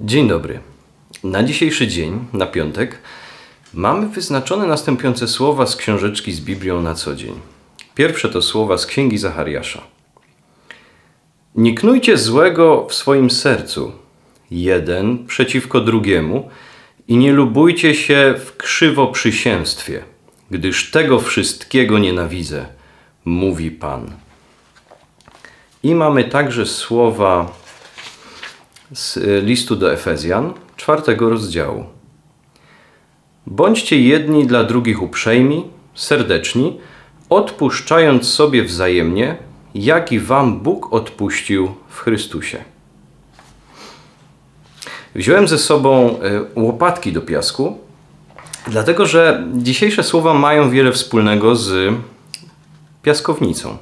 Dzień dobry. Na dzisiejszy dzień, na piątek, mamy wyznaczone następujące słowa z książeczki z Biblią na co dzień. Pierwsze to słowa z księgi Zachariasza. Nie knujcie złego w swoim sercu, jeden przeciwko drugiemu, i nie lubujcie się w krzywoprzysięstwie, gdyż tego wszystkiego nienawidzę, mówi Pan. I mamy także słowa z listu do Efezjan, czwartego rozdziału. Bądźcie jedni dla drugich uprzejmi, serdeczni, odpuszczając sobie wzajemnie, jak i wam Bóg odpuścił w Chrystusie. Wziąłem ze sobą e, łopatki do piasku, dlatego że dzisiejsze słowa mają wiele wspólnego z piaskownicą.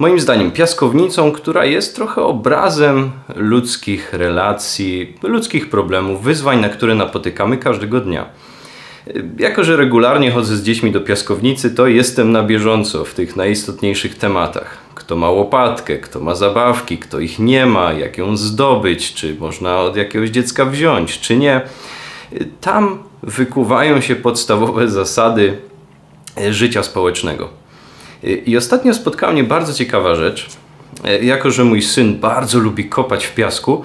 Moim zdaniem piaskownicą, która jest trochę obrazem ludzkich relacji, ludzkich problemów, wyzwań, na które napotykamy każdego dnia. Jako, że regularnie chodzę z dziećmi do piaskownicy, to jestem na bieżąco w tych najistotniejszych tematach. Kto ma łopatkę, kto ma zabawki, kto ich nie ma, jak ją zdobyć, czy można od jakiegoś dziecka wziąć, czy nie. Tam wykuwają się podstawowe zasady życia społecznego. I ostatnio spotkała mnie bardzo ciekawa rzecz. Jako, że mój syn bardzo lubi kopać w piasku,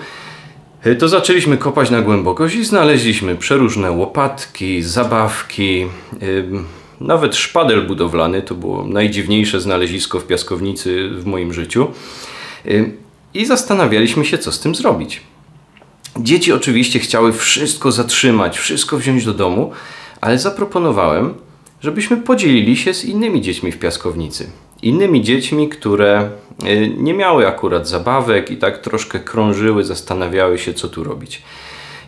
to zaczęliśmy kopać na głębokość i znaleźliśmy przeróżne łopatki, zabawki, nawet szpadel budowlany. To było najdziwniejsze znalezisko w piaskownicy w moim życiu. I zastanawialiśmy się, co z tym zrobić. Dzieci oczywiście chciały wszystko zatrzymać, wszystko wziąć do domu, ale zaproponowałem, żebyśmy podzielili się z innymi dziećmi w piaskownicy. Innymi dziećmi, które y, nie miały akurat zabawek i tak troszkę krążyły, zastanawiały się, co tu robić.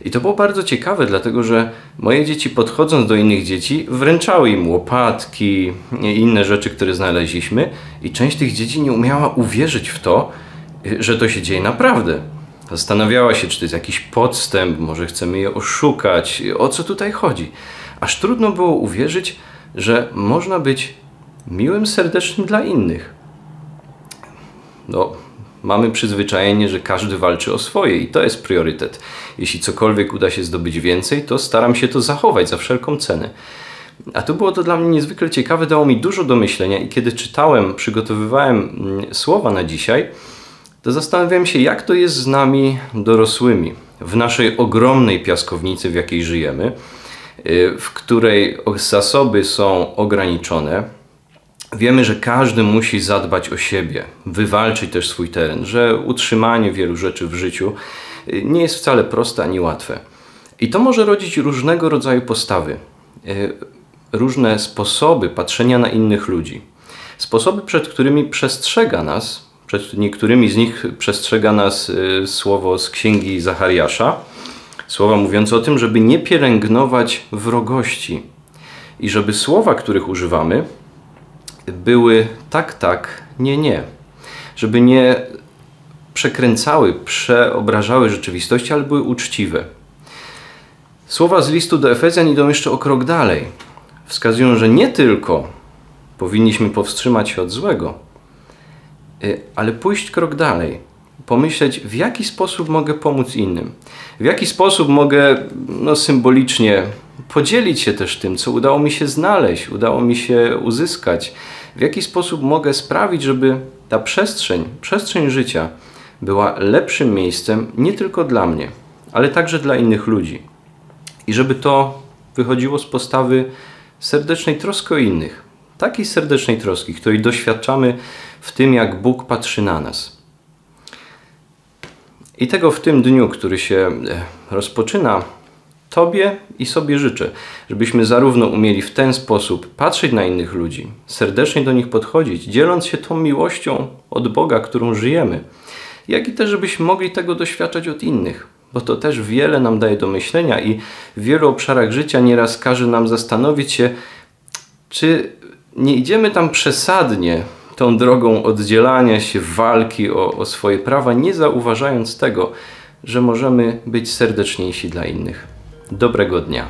I to było bardzo ciekawe, dlatego że moje dzieci podchodząc do innych dzieci wręczały im łopatki i inne rzeczy, które znaleźliśmy i część tych dzieci nie umiała uwierzyć w to, że to się dzieje naprawdę. Zastanawiała się, czy to jest jakiś podstęp, może chcemy je oszukać, o co tutaj chodzi. Aż trudno było uwierzyć, że można być miłym, serdecznym dla innych. No, mamy przyzwyczajenie, że każdy walczy o swoje i to jest priorytet. Jeśli cokolwiek uda się zdobyć więcej, to staram się to zachować za wszelką cenę. A to było to dla mnie niezwykle ciekawe, dało mi dużo do myślenia i kiedy czytałem, przygotowywałem mm, słowa na dzisiaj, to zastanawiałem się, jak to jest z nami dorosłymi w naszej ogromnej piaskownicy, w jakiej żyjemy w której zasoby są ograniczone, wiemy, że każdy musi zadbać o siebie, wywalczyć też swój teren, że utrzymanie wielu rzeczy w życiu y, nie jest wcale proste ani łatwe. I to może rodzić różnego rodzaju postawy, y, różne sposoby patrzenia na innych ludzi. Sposoby, przed którymi przestrzega nas, przed niektórymi z nich przestrzega nas słowo z księgi Zachariasza, Słowa mówiące o tym, żeby nie pielęgnować wrogości i żeby słowa, których używamy, były tak, tak, nie, nie. Żeby nie przekręcały, przeobrażały rzeczywistości, ale były uczciwe. Słowa z listu do Efezjan idą jeszcze o krok dalej. Wskazują, że nie tylko powinniśmy powstrzymać się od złego, y, ale pójść krok dalej pomyśleć, w jaki sposób mogę pomóc innym, w jaki sposób mogę no, symbolicznie podzielić się też tym, co udało mi się znaleźć, udało mi się uzyskać, w jaki sposób mogę sprawić, żeby ta przestrzeń, przestrzeń życia była lepszym miejscem nie tylko dla mnie, ale także dla innych ludzi. I żeby to wychodziło z postawy serdecznej troski o innych. Takiej serdecznej troski, której doświadczamy w tym, jak Bóg patrzy na nas. I tego w tym dniu, który się e, rozpoczyna, Tobie i sobie życzę, żebyśmy zarówno umieli w ten sposób patrzeć na innych ludzi, serdecznie do nich podchodzić, dzieląc się tą miłością od Boga, którą żyjemy, jak i też, żebyśmy mogli tego doświadczać od innych, bo to też wiele nam daje do myślenia i w wielu obszarach życia nieraz każe nam zastanowić się, czy nie idziemy tam przesadnie tą drogą oddzielania się, walki o, o swoje prawa, nie zauważając tego, że możemy być serdeczniejsi dla innych. Dobrego dnia.